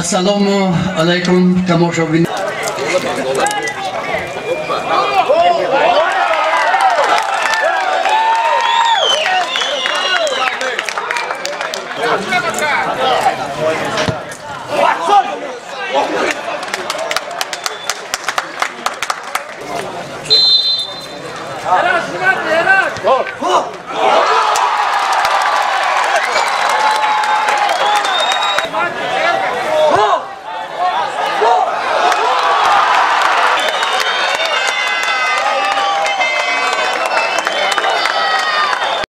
Assalamu alaikum tomoshabin. Helal, Sinan, helal.